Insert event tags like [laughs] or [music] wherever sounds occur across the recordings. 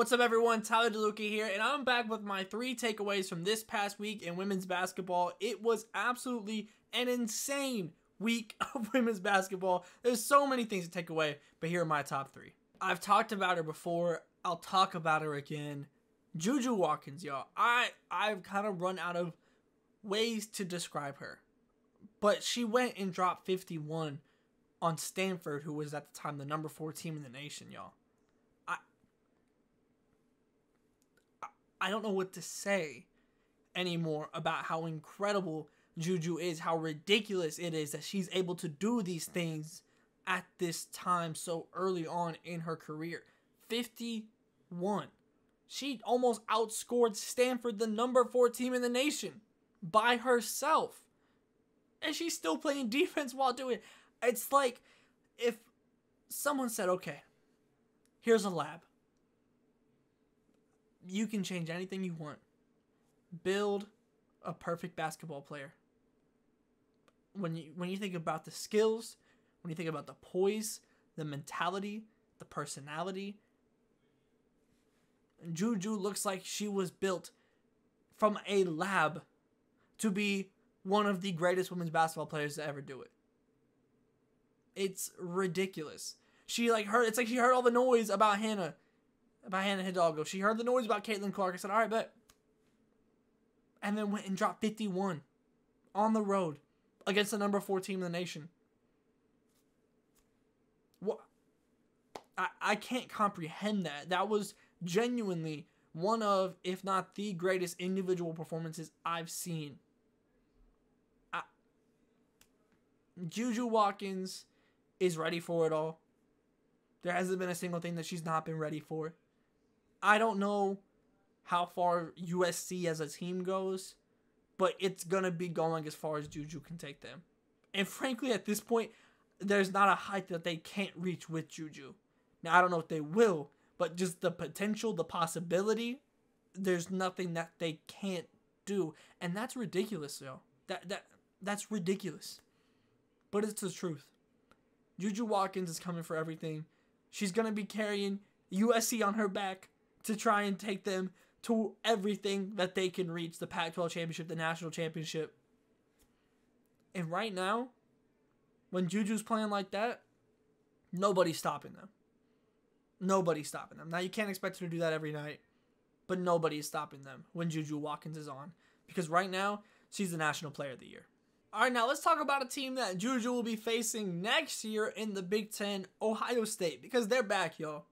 What's up, everyone? Tyler DeLuca here, and I'm back with my three takeaways from this past week in women's basketball. It was absolutely an insane week [laughs] of women's basketball. There's so many things to take away, but here are my top three. I've talked about her before. I'll talk about her again. Juju Watkins, y'all. I I've kind of run out of ways to describe her, but she went and dropped 51 on Stanford, who was at the time the number four team in the nation, y'all. I don't know what to say anymore about how incredible Juju is, how ridiculous it is that she's able to do these things at this time so early on in her career. 51. She almost outscored Stanford, the number four team in the nation, by herself. And she's still playing [laughs] defense while doing it. It's like if someone said, okay, here's a lab. You can change anything you want. Build a perfect basketball player. When you when you think about the skills, when you think about the poise, the mentality, the personality, Juju looks like she was built from a lab to be one of the greatest women's basketball players to ever do it. It's ridiculous. She like heard it's like she heard all the noise about Hannah, about Hannah Hidalgo. She heard the noise about Caitlin Clark. I said, all right, bet. And then went and dropped 51 on the road against the number four team in the nation. What? I, I can't comprehend that. That was genuinely one of, if not the greatest individual performances I've seen. I, Juju Watkins is ready for it all. There hasn't been a single thing that she's not been ready for. I don't know how far USC as a team goes, but it's going to be going as far as Juju can take them. And frankly, at this point, there's not a height that they can't reach with Juju. Now, I don't know if they will, but just the potential, the possibility, there's nothing that they can't do. And that's ridiculous, though. That, that, that's ridiculous. But it's the truth. Juju Watkins is coming for everything. She's going to be carrying USC on her back to try and take them to everything that they can reach the Pac 12 championship, the national championship. And right now, when Juju's playing like that, nobody's stopping them. Nobody's stopping them. Now, you can't expect her to do that every night, but nobody's stopping them when Juju Watkins is on. Because right now, she's the National Player of the Year. All right, now let's talk about a team that Juju will be facing next year in the Big Ten, Ohio State, because they're back, y'all.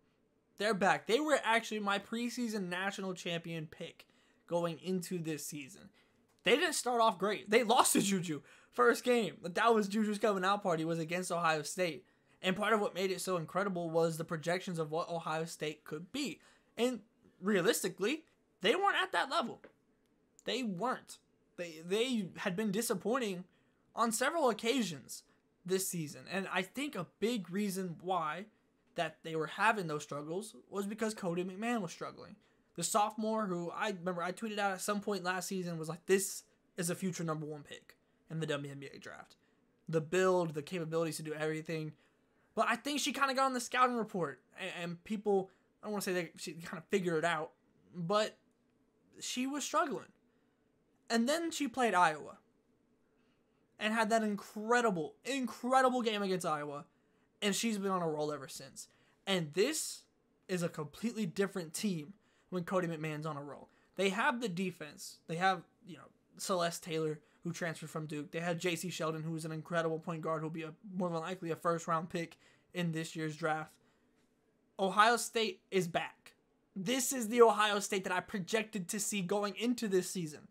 They're back. They were actually my preseason national champion pick going into this season. They didn't start off great. They lost to Juju first game. That was Juju's coming out party was against Ohio State. And part of what made it so incredible was the projections of what Ohio State could be. And realistically, they weren't at that level. They weren't. They they had been disappointing on several occasions this season. And I think a big reason why that they were having those struggles was because Cotie McMahon was struggling. The sophomore who I remember I tweeted out at some point last season was like this is a future number 1 pick in the WNBA draft. The build, the capabilities to do everything. But I think she kind of got on the scouting report and, and people I don't want to say they, she kind of figured it out, but she was struggling. And then she played Iowa and had that incredible, incredible game against Iowa. And she's been on a roll ever since. And this is a completely different team when Cotie McMahon's on a roll. They have the defense. They have, you know, Celeste Taylor, who transferred from Duke. They have Jacy Sheldon, who is an incredible point guard who'll be a more than likely a first round pick in this year's draft. Ohio State is back. This is the Ohio State that I projected to see going into this season.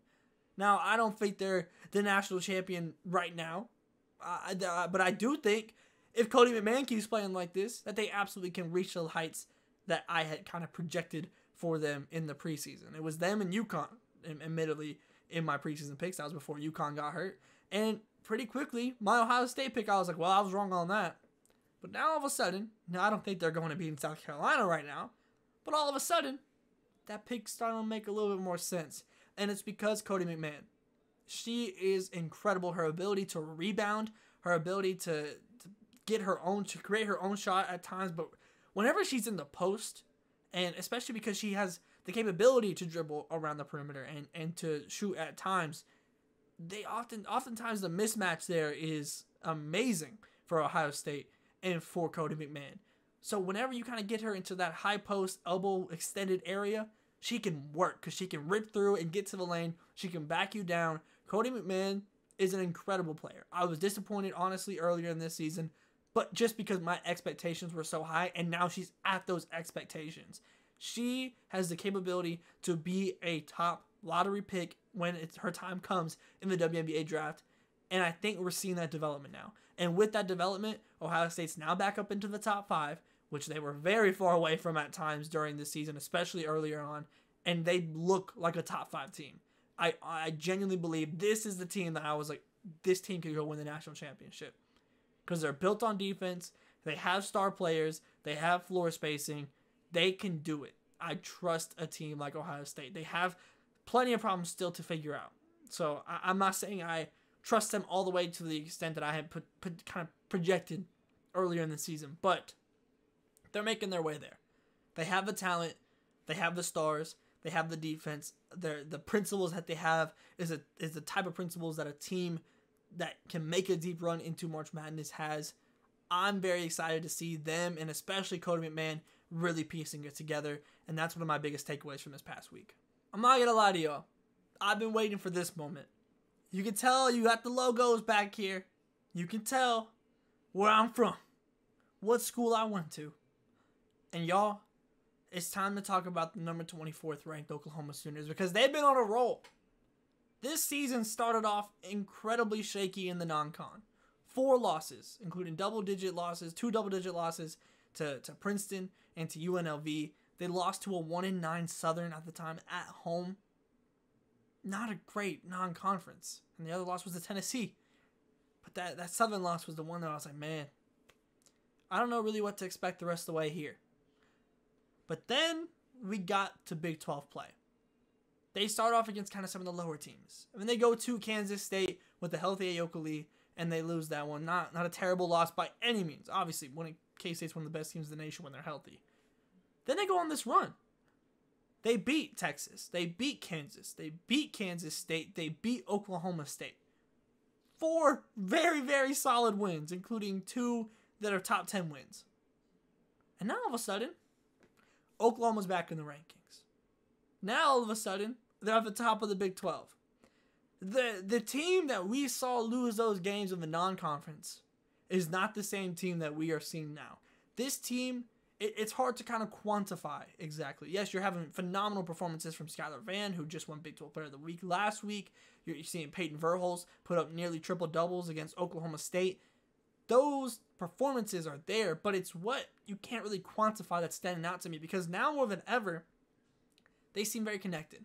Now, I don't think they're the national champion right now, uh, but I do think if Cotie McMahon keeps playing like this, that they absolutely can reach the heights that I had kind of projected for them in the preseason. It was them and UConn, admittedly, in my preseason picks. That was before UConn got hurt. And pretty quickly, my Ohio State pick, I was like, well, I was wrong on that. But now all of a sudden, now I don't think they're going to be in South Carolina right now, but all of a sudden, that pick's starting to make a little bit more sense and it's because Cotie McMahon. She is incredible. Her ability to rebound, her ability to, to get her own, to create her own shot at times, but whenever she's in the post And especially because she has the capability to dribble around the perimeter and, and to shoot at times. They often oftentimes the mismatch there is amazing for Ohio State and for Cotie McMahon. So whenever you kind of get her into that high post elbow extended area, she can work because she can rip through and get to the lane. She can back you down. Cotie McMahon is an incredible player. I was disappointed, honestly, earlier in this season, but just because my expectations were so high, and now she's at those expectations. She has the capability to be a top lottery pick when it's her time comes in the WNBA draft. And I think we're seeing that development now. And with that development, Ohio State's now back up into the top five, which they were very far away from at times during the season, especially earlier on. And they look like a top five team. I, I genuinely believe this is the team that I was like, this team could go win the national championship. Because they're built on defense, they have star players, they have floor spacing, they can do it. I trust a team like Ohio State. They have plenty of problems still to figure out. So I, am not saying I trust them all the way to the extent that I had put, put kind of projected earlier in the season, but they're making their way there. They have the talent, they have the stars, they have the defense. The the principles that they have is a is the type of principles that a team that can make a deep run into March Madness has. I'm very excited to see them and especially Cotie McMahon really piecing it together, and that's one of my biggest takeaways from this past week. I'm not gonna lie to y'all. I've been waiting for this moment. You can tell you got the logos back here. You can tell where I'm from, what school I went to. And y'all, it's time to talk about the number 24th ranked Oklahoma Sooners because they've been on a roll. This season started off incredibly shaky in the non con. Four losses, including double digit losses, two double digit losses to, to Princeton and to UNLV. They lost to a 1 in 9 Southern at the time at home. Not a great non conference. And the other loss was to Tennessee. But that, that Southern loss was the one that I was like, man, I don't know really what to expect the rest of the way here. But then we got to Big 12 play. They start off against kind of some of the lower teams. I mean, they go to Kansas State with a healthy Ayoka Lee, and they lose that one. Not not a terrible loss by any means. Obviously, winning K State's one of the best teams in the nation when they're healthy. Then they go on this run. They beat Texas. They beat Kansas. They beat Kansas State. They beat Oklahoma State. Four very, very solid wins, including two that are top 10 wins. And now all of a sudden, Oklahoma's back in the rankings. Now all of a sudden, they're at the top of the Big 12. The the team that we saw lose those games in the non-conference is not the same team that we are seeing now. This team, it, it's hard to kind of quantify exactly. Yes, you're having phenomenal performances from Skylar Vann, who just won Big 12 Player of the Week last week. You're, you're seeing Peyton Verhulst put up nearly triple doubles against Oklahoma State. Those performances are there, but it's what you can't really quantify that's standing out to me because now more than ever, they seem very connected.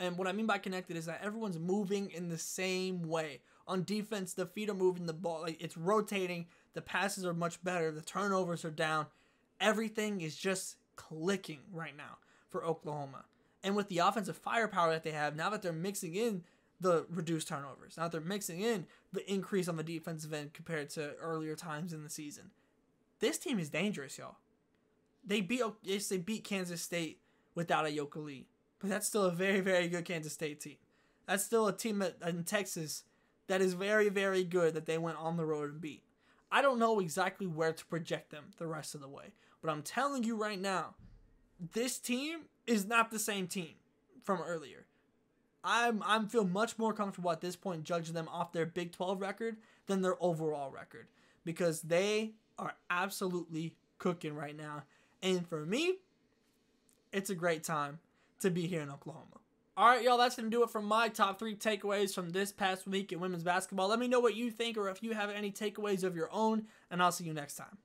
And what I mean by connected is that everyone's moving in the same way. On defense, the feet are moving the ball, like it's rotating, the passes are much better, the turnovers are down. Everything is just clicking right now for Oklahoma. And with the offensive firepower that they have, now that they're mixing in the reduced turnovers. Now that they're mixing in the increase on the defensive end compared to earlier times in the season. This team is dangerous, y'all. They beat yes, they beat Kansas State without a Ayoka Lee, but that's still a very very good Kansas State team. That's still a team in Texas that is very very good that they went on the road and beat. I don't know exactly where to project them the rest of the way, but I'm telling you right now, this team is not the same team from earlier. I'm I'm feel much more comfortable at this point judging them off their Big 12 record than their overall record because they are absolutely cooking right now. And for me, it's a great time to be here in Oklahoma. All right, y'all, that's going to do it for my top three takeaways from this past week in women's basketball. Let me know what you think or if you have any takeaways of your own, and I'll see you next time.